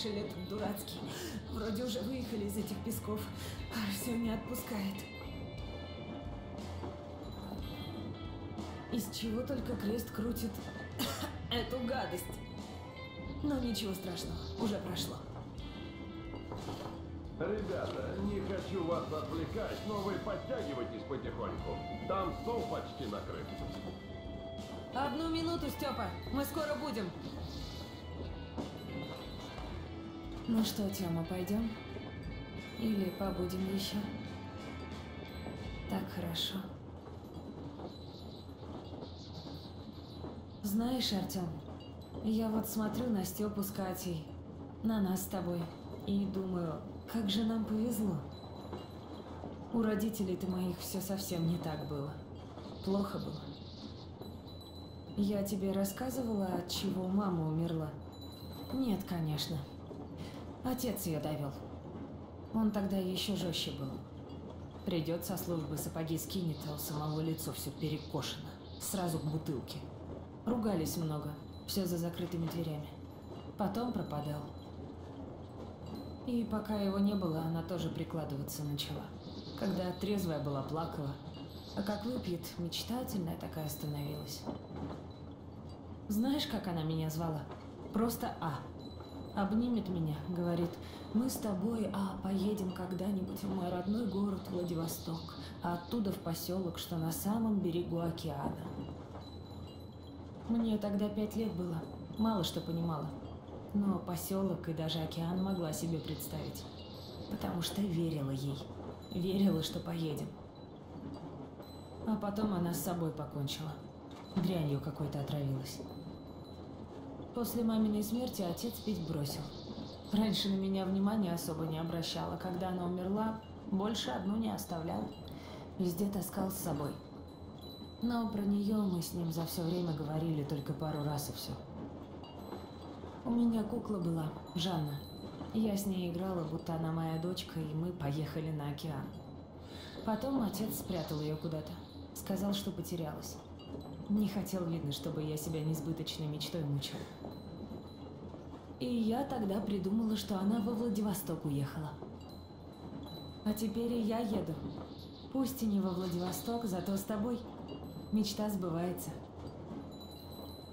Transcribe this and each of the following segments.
кашель этот дурацкий. Вроде уже выехали из этих песков, а все не отпускает. Из чего только крест крутит эту гадость. Но ничего страшного, уже прошло. Ребята, не хочу вас отвлекать, но вы подтягивайтесь потихоньку. Там стол почти накрыт. Одну минуту, Степа, мы скоро будем. Ну что, Тёма, пойдем? Или побудем еще? Так хорошо. Знаешь, Артем, я вот смотрю на Степу с Катей, на нас с тобой, и думаю, как же нам повезло. У родителей-то моих все совсем не так было. Плохо было. Я тебе рассказывала, от чего мама умерла? Нет, конечно. Отец ее довел. Он тогда еще жестче был. Придет со службы, сапоги скинет, а у самого лицо все перекошено. Сразу к бутылке. Ругались много, все за закрытыми дверями. Потом пропадал. И пока его не было, она тоже прикладываться начала. Когда трезвая была, плакала. А как выпьет, мечтательная такая становилась. Знаешь, как она меня звала? Просто А. Обнимет меня, говорит, мы с тобой, А, поедем когда-нибудь в мой родной город Владивосток, а оттуда в поселок, что на самом берегу океана. Мне тогда пять лет было, мало что понимала. Но поселок и даже океан могла себе представить. Потому что верила ей. Верила, что поедем. А потом она с собой покончила. Дрянью какой-то отравилась. После маминой смерти отец пить бросил. Раньше на меня внимания особо не обращала. Когда она умерла, больше одну не оставлял. Везде таскал с собой. Но про нее мы с ним за все время говорили только пару раз и все. У меня кукла была, Жанна. Я с ней играла, будто она моя дочка, и мы поехали на океан. Потом отец спрятал ее куда-то. Сказал, что потерялась. Не хотел, видно, чтобы я себя несбыточной мечтой мучила. И я тогда придумала, что она во Владивосток уехала. А теперь и я еду. Пусть и не во Владивосток, зато с тобой. Мечта сбывается.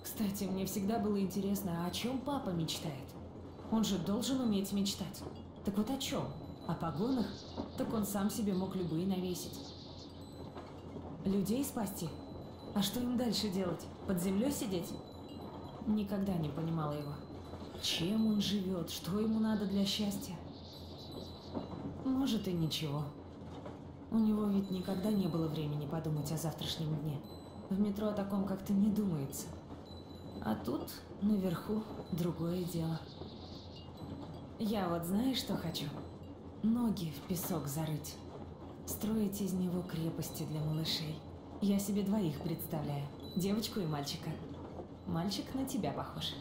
Кстати, мне всегда было интересно, о чем папа мечтает? Он же должен уметь мечтать. Так вот о чем? О погонах? Так он сам себе мог любые навесить. Людей спасти? А что им дальше делать? Под землей сидеть? Никогда не понимала его. Чем он живет? Что ему надо для счастья? Может и ничего. У него ведь никогда не было времени подумать о завтрашнем дне. В метро о таком как-то не думается. А тут, наверху, другое дело. Я вот знаешь, что хочу? Ноги в песок зарыть. Строить из него крепости для малышей. Я себе двоих представляю. Девочку и мальчика. Мальчик на тебя похож.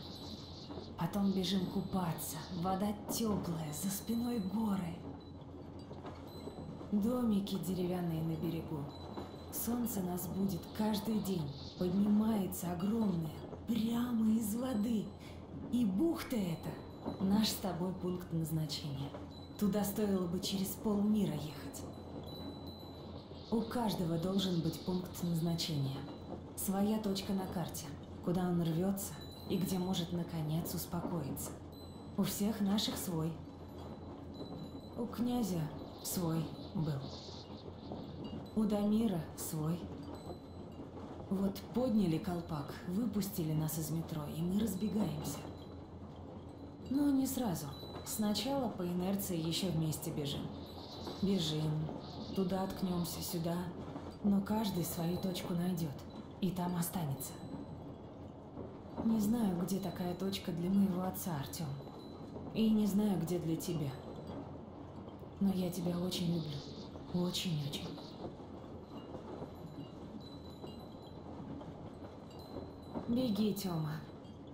Потом бежим купаться. Вода теплая, за спиной горы. Домики деревянные на берегу. Солнце нас будет каждый день. Поднимается огромное, прямо из воды. И бухта эта – наш с тобой пункт назначения. Туда стоило бы через полмира ехать. У каждого должен быть пункт назначения. Своя точка на карте, куда он рвется и где может наконец успокоиться. У всех наших свой. У князя свой был. У Дамира свой. Вот подняли колпак, выпустили нас из метро, и мы разбегаемся. Но не сразу. Сначала по инерции еще вместе бежим. Бежим, туда ткнемся, сюда, но каждый свою точку найдет, и там останется. Не знаю, где такая точка для моего отца, Артем. И не знаю, где для тебя. Но я тебя очень люблю. Очень-очень. Беги, Тёма.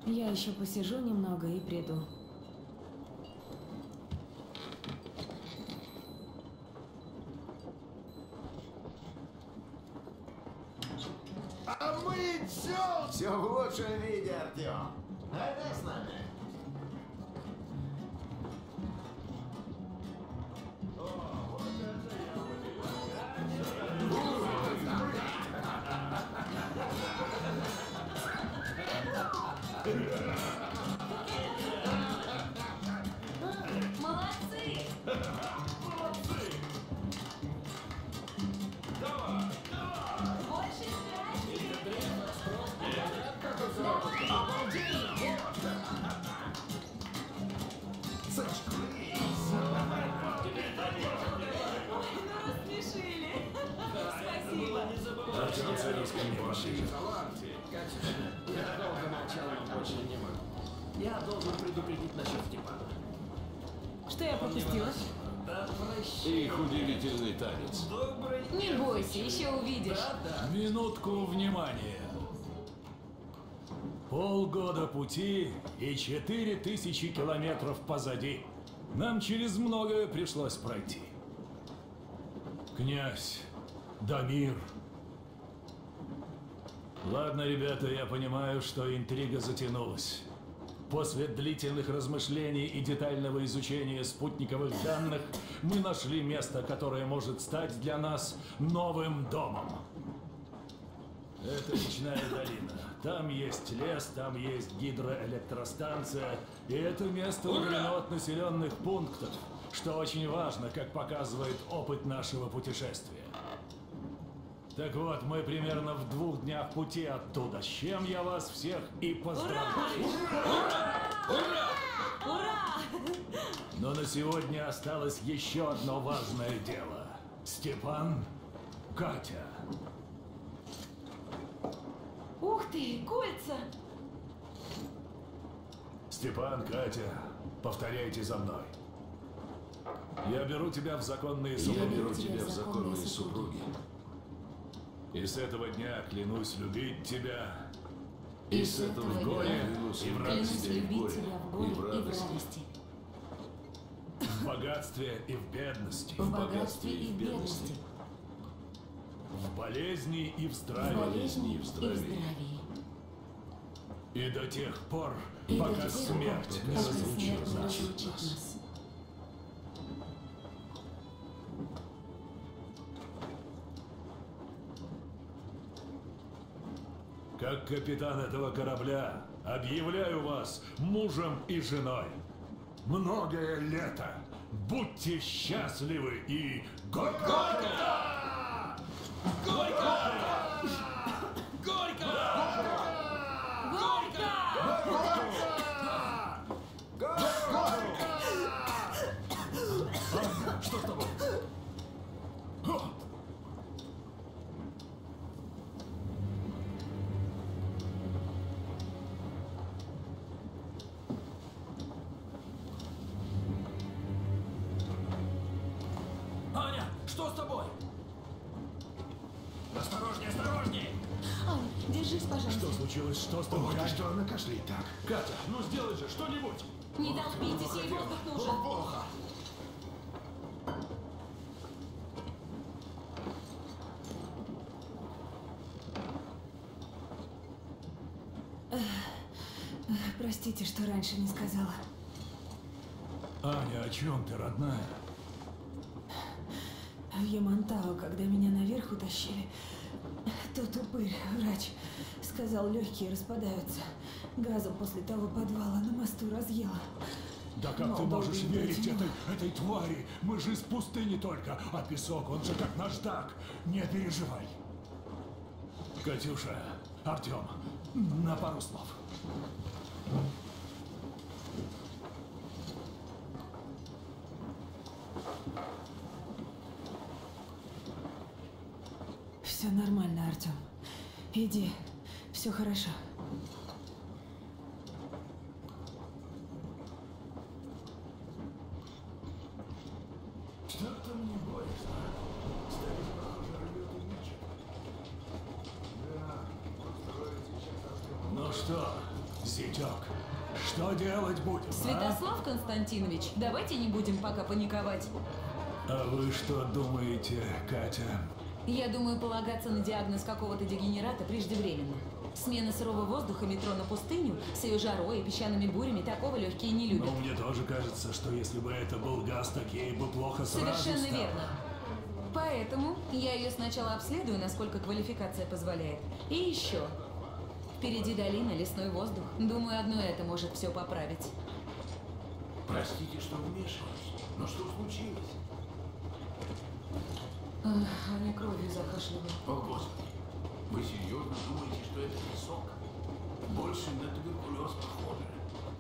Я еще посижу немного и приду. А мы все, в лучшем виде, Артем. Я долго молчал, но больше не могу. Я должен предупредить насчет Степана. Что я пропустила? Да. Их удивительный танец. Добрый Не бойся, еще увидишь. Минутку внимания. Полгода пути и четыре тысячи километров позади. Нам через многое пришлось пройти. Князь, Дамир. Ладно, ребята, я понимаю, что интрига затянулась. После длительных размышлений и детального изучения спутниковых данных мы нашли место, которое может стать для нас новым домом. Это речная долина. Там есть лес, там есть гидроэлектростанция, и это место удалено от населенных пунктов, что очень важно, как показывает опыт нашего путешествия. Так вот, мы примерно в двух днях пути оттуда, с чем я вас всех и поздравляю. Ура! Но на сегодня осталось еще одно важное дело. Степан, Катя. Ух ты, кольца! Степан, Катя, повторяйте за мной. Я беру тебя в законные Я супруги. беру тебя в законные супруги. И с этого дня клянусь любить тебя И с этого в горе клянусь и в тебя и в горе, в и в радости. радости. в богатстве и в бедности, В богатстве и в бедности. в болезни и в В здравии, болезни и в здравии. и до тех пор, И пока тех смерть не разлучит нас. нас. Как капитан этого корабля, объявляю вас мужем и женой. Многое лето. Будьте счастливы и горько! Что держись, пожалуйста. Что случилось? Что с тобой? Ох, ты что она кашляет так? Катя, ну сделай же что-нибудь! Не толпитесь, ей воздух нужен. Плохо. Простите, что раньше не сказала. Аня, о чем ты, родная? В Ямантау, когда меня наверх утащили, тот упырь, врач, сказал, легкие распадаются. Газом после того подвала на мосту разъела. Да как Но ты можешь верить этой, этой твари? Мы же из пустыни только, а песок, он же как наждак. Не переживай. Катюша, Артем, на пару слов. Все нормально, Артем. Иди, все хорошо. Мечет. Ну что делать будем, а? Святослав Константинович, давайте не будем пока паниковать. А вы что думаете, Катя? Я думаю, полагаться на диагноз какого-то дегенерата преждевременно. Смена сырого воздуха метро на пустыню с ее жарой и песчаными бурями такого легкие не любят. Ну, мне тоже кажется, что если бы это был газ, так ей бы плохо сразу Совершенно стало. верно. Поэтому я ее сначала обследую, насколько квалификация позволяет. И еще. Впереди долина, лесной воздух. Думаю, одно это может все поправить. Простите, что вмешиваюсь, но что случилось? А Мне кровью закашляла. О, Господи. Вы серьезно думаете, что это песок? Больше на туберкулез похоже.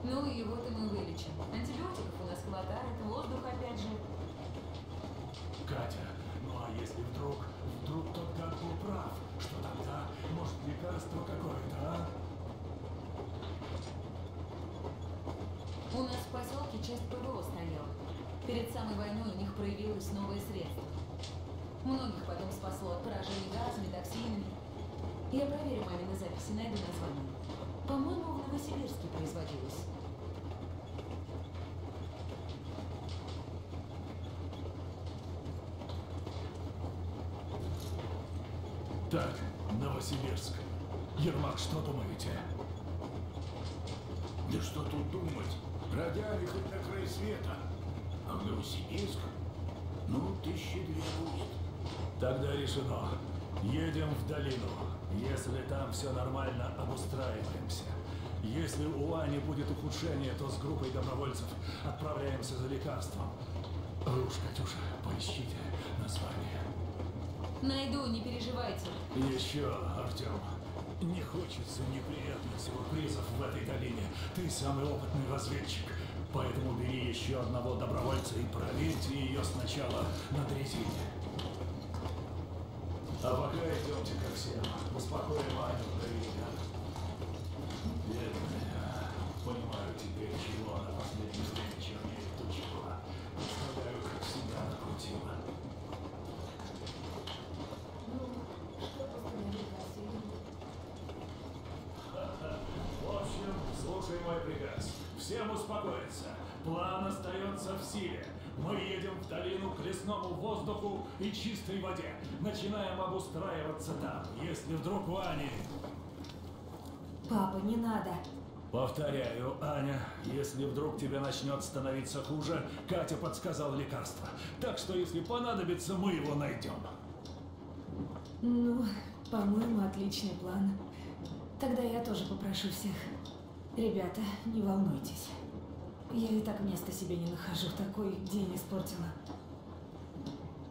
Ну, его-то мы вылечим. Антибиотиков у нас хватает, воздух опять же. Катя, ну а если вдруг, вдруг тот гад был прав, что тогда, может, лекарство какое-то, а? У нас в поселке часть ПВО стояла. Перед самой войной у них проявилось новое средство. Многих потом спасло от поражений газами, токсинами. Я проверю мамины записи, найду название. По-моему, в Новосибирске производилось. Так, Новосибирск. Ермак, что думаете? Да что тут думать? Родяли хоть на край света. А в Новосибирск? Ну, тысячи две будет. Тогда решено. Едем в долину. Если там все нормально, обустраиваемся. Если у Ани будет ухудшение, то с группой добровольцев отправляемся за лекарством. Вы уж, Катюша, поищите название. Найду, не переживайте. Еще, Артем, не хочется неприятных сюрпризов в этой долине. Ты самый опытный разведчик. Поэтому бери еще одного добровольца и проверьте ее сначала на дрезине. А пока идемте ко всем. Успокоим Аню в долине. Бедная. Понимаю теперь, чего она последнее время чернее тучила. Представляю, как себя накрутила. В общем, слушай мой приказ. Всем успокоиться. План остается в силе. Мы едем в долину к лесному воздуху и чистой воде. Начинаем обустраиваться там. Если вдруг у Ани... Папа, не надо. Повторяю, Аня, если вдруг тебе начнет становиться хуже, Катя подсказал лекарство. Так что, если понадобится, мы его найдем. Ну, по-моему, отличный план. Тогда я тоже попрошу всех. Ребята, не волнуйтесь. Я и так места себе не нахожу, такой день испортила.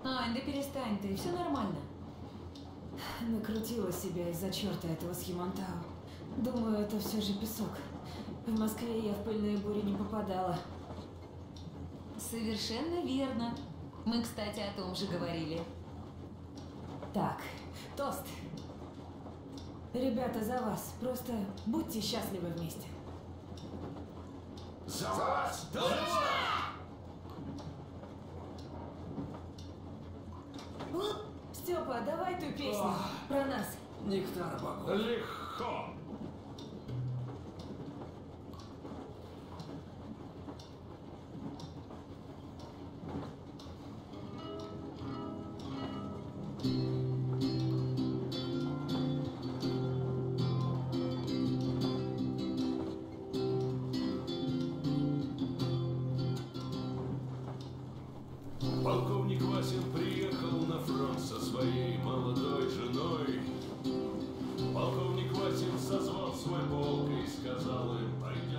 Ань, да перестань ты, все нормально. Накрутила себя из-за черта этого схемонтау. Думаю, это все же песок. В Москве я в пыльные бури не попадала. Совершенно верно. Мы, кстати, о том же говорили. Так, тост. Ребята, за вас. Просто будьте счастливы вместе. За вас! Степа, давай ту песню про нас. Нектар богов. Легко. Полковник Васин приехал на фронт со своей молодой женой. Полковник Васин созвал свой полк и сказал им, пойдем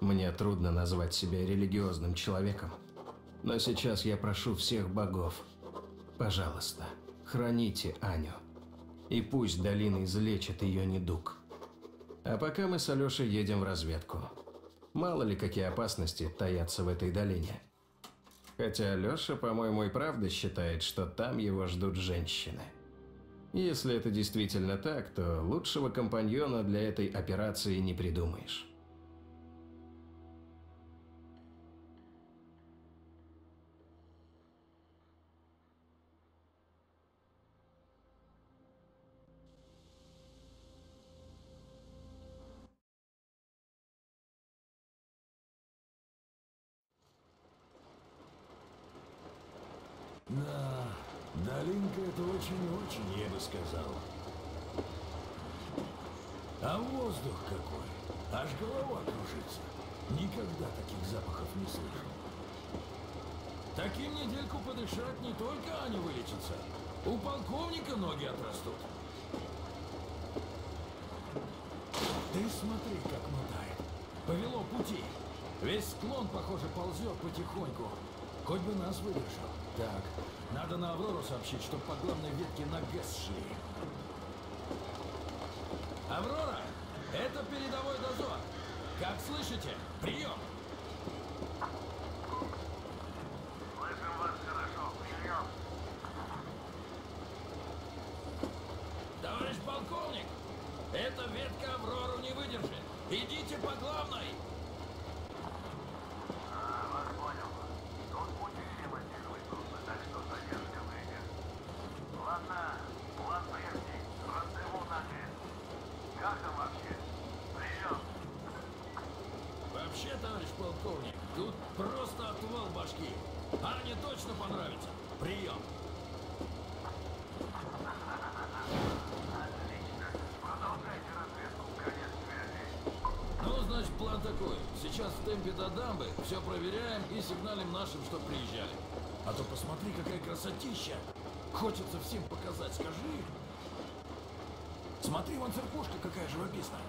Мне трудно назвать себя религиозным человеком. Но сейчас я прошу всех богов, пожалуйста, храните Аню. И пусть долина излечит ее недуг. А пока мы с Алешей едем в разведку. Мало ли какие опасности таятся в этой долине. Хотя Алеша, по-моему, и правда считает, что там его ждут женщины. Если это действительно так, то лучшего компаньона для этой операции не придумаешь. Я бы сказал. А воздух какой! Аж голова кружится. Никогда таких запахов не слышал. Таким недельку подышать не только Аня вылечится. У полковника ноги отрастут. Ты смотри, как мотает. Повело пути. Весь склон, похоже, ползет потихоньку. Хоть бы нас выдержал. Так, надо на Аврору сообщить, чтоб по главной ветке на ГЭС шли. Аврора, это передовой дозор. Как слышите? Прием! Слышим вас хорошо. Прием. Товарищ полковник, эта ветка Аврору не выдержит. Идите по главной. А, вас понял. Тут пути все массивы трудно, так что задержка выйдет. Ладно, план прежний. Рандеву на ГЭС. Как там вообще? Прием. Вообще, товарищ полковник, тут просто отвал башки. Ане точно понравится. Прием. Отлично. Продолжайте разведку. Конец связи. Ну, значит, план такой. Сейчас в темпе до дамбы, все проверяем и сигналим нашим, что приезжали. А то посмотри, какая красотища. Хочется всем показать, скажи. Смотри, вон церквушка какая живописная.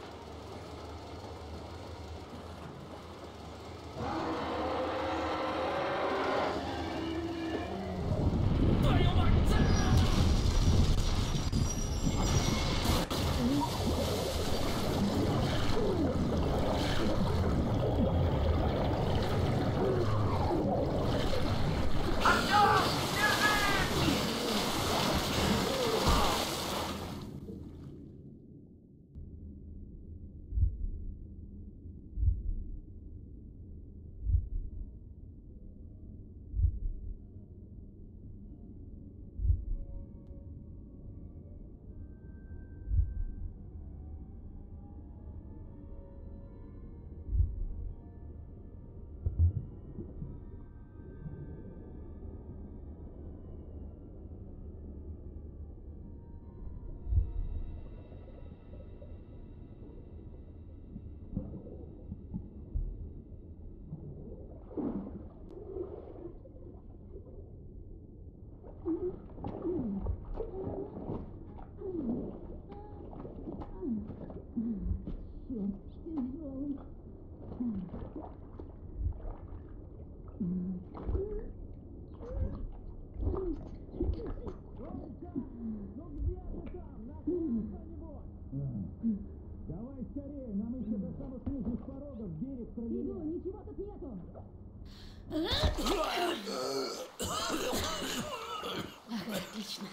Ага, отлично.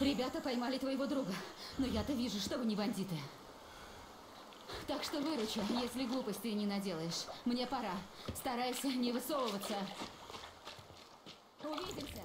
Ребята поймали твоего друга, но я-то вижу, что вы не бандиты. Так что выручу, если глупостей не наделаешь. Мне пора. Старайся не высовываться. Увидимся.